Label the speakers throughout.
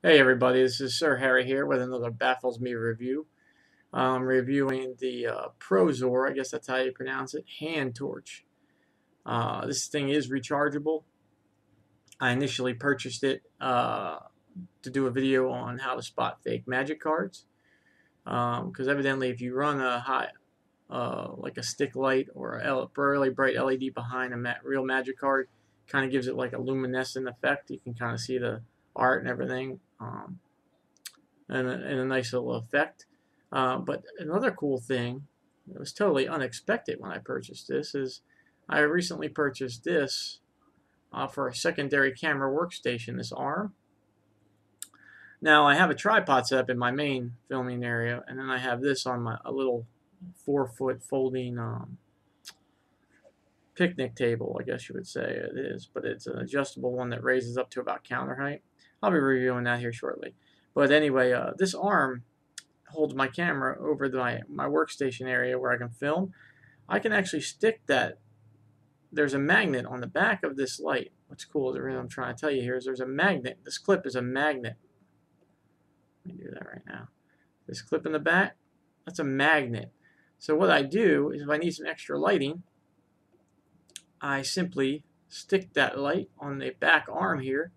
Speaker 1: Hey everybody, this is Sir Harry here with another Baffles Me review. I'm reviewing the uh, Prozor, I guess that's how you pronounce it, hand torch. Uh, this thing is rechargeable. I initially purchased it uh, to do a video on how to spot fake magic cards. Because um, evidently if you run a high, uh, like a stick light or a really bright LED behind a ma real magic card, kind of gives it like a luminescent effect. You can kind of see the art and everything, um, and, a, and, a, nice little effect. Uh, but another cool thing, that was totally unexpected when I purchased this, is I recently purchased this uh, for a secondary camera workstation, this arm. Now I have a tripod set up in my main filming area, and then I have this on my a little four foot folding um, picnic table, I guess you would say it is, but it's an adjustable one that raises up to about counter height. I'll be reviewing that here shortly. But anyway, uh, this arm holds my camera over the, my, my workstation area where I can film. I can actually stick that. There's a magnet on the back of this light. What's cool, the reason I'm trying to tell you here is there's a magnet. This clip is a magnet. Let me do that right now. This clip in the back, that's a magnet. So what I do is if I need some extra lighting, I simply stick that light on the back arm here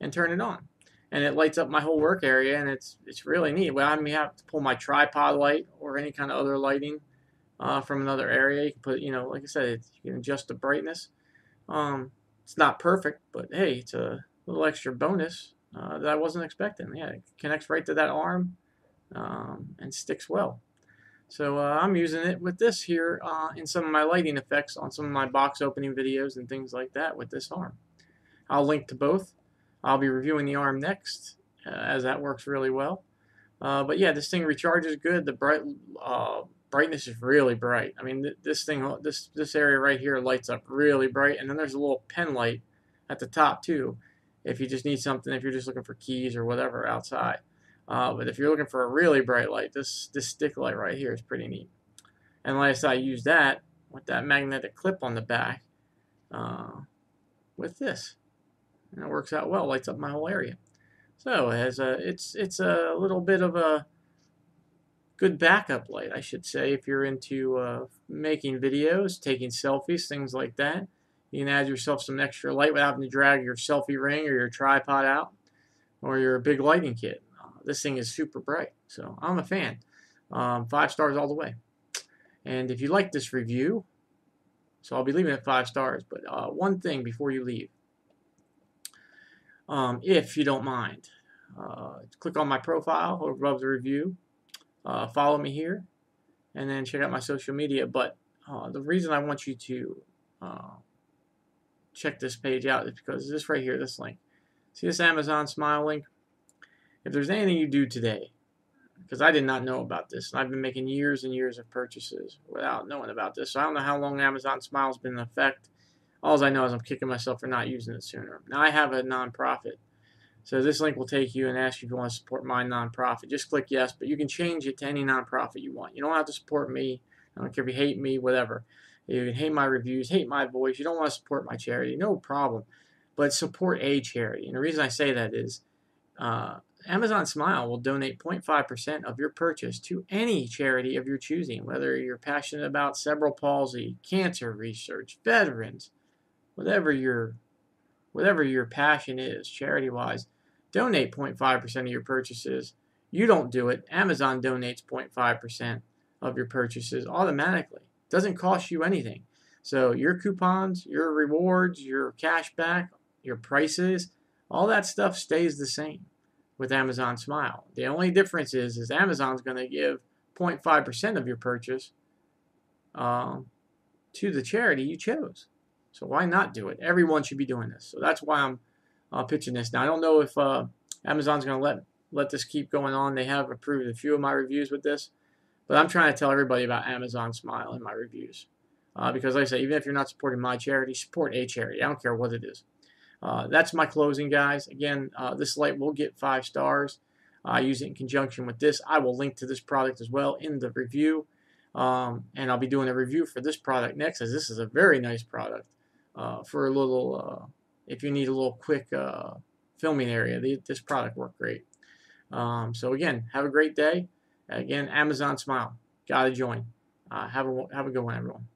Speaker 1: and turn it on. And it lights up my whole work area, and it's it's really neat. Well, I may have to pull my tripod light or any kind of other lighting uh, from another area. You can put, you know, like I said, you can adjust the brightness. Um, it's not perfect, but hey, it's a little extra bonus uh, that I wasn't expecting. Yeah, it connects right to that arm um, and sticks well. So uh, I'm using it with this here uh, in some of my lighting effects on some of my box opening videos and things like that with this arm. I'll link to both I'll be reviewing the ARM next, uh, as that works really well. Uh, but yeah, this thing recharges good. The bright uh, brightness is really bright. I mean, th this thing, this this area right here lights up really bright, and then there's a little pen light at the top too. If you just need something, if you're just looking for keys or whatever outside. Uh, but if you're looking for a really bright light, this this stick light right here is pretty neat. And like I said, I use that with that magnetic clip on the back uh, with this and it works out well. Lights up my whole area. So as a, it's it's a little bit of a good backup light, I should say, if you're into uh, making videos, taking selfies, things like that. You can add yourself some extra light without having to drag your selfie ring or your tripod out or your big lighting kit. This thing is super bright, so I'm a fan. Um, five stars all the way. And if you like this review, so I'll be leaving it five stars, but uh, one thing before you leave um, if you don't mind. Uh, click on my profile or above the review. Uh, follow me here, and then check out my social media. But uh, the reason I want you to uh, check this page out is because this right here, this link. See this Amazon Smile link? If there's anything you do today, because I did not know about this, and I've been making years and years of purchases without knowing about this. So I don't know how long Amazon Smile's been in effect. All I know is I'm kicking myself for not using it sooner. Now I have a nonprofit. So this link will take you and ask you if you want to support my nonprofit. Just click yes, but you can change it to any nonprofit you want. You don't have to support me. I don't care if you hate me, whatever. You can hate my reviews, hate my voice. You don't want to support my charity, no problem. But support a charity. And the reason I say that is uh, Amazon Smile will donate 0.5% of your purchase to any charity of your choosing, whether you're passionate about cerebral palsy, cancer research, veterans, whatever your whatever your passion is, charity wise, donate 0.5% of your purchases. You don't do it. Amazon donates 0.5% of your purchases automatically. Doesn't cost you anything. So your coupons, your rewards, your cash back, your prices, all that stuff stays the same with Amazon Smile. The only difference is, is Amazon's going to give 0.5% of your purchase um, to the charity you chose. So why not do it? Everyone should be doing this. So that's why I'm uh, pitching this. Now I don't know if uh, Amazon's going to let let this keep going on. They have approved a few of my reviews with this, but I'm trying to tell everybody about Amazon Smile in my reviews. Uh, because like I say, even if you're not supporting my charity, support a charity. I don't care what it is. Uh, that's my closing, guys. Again, uh, this light will get five stars. I use it in conjunction with this. I will link to this product as well in the review. Um, and I'll be doing a review for this product next, as this is a very nice product uh, for a little, uh, if you need a little quick uh, filming area. The, this product worked great. Um, so again, have a great day. Again, Amazon Smile. Gotta join. Have a have a good one, everyone.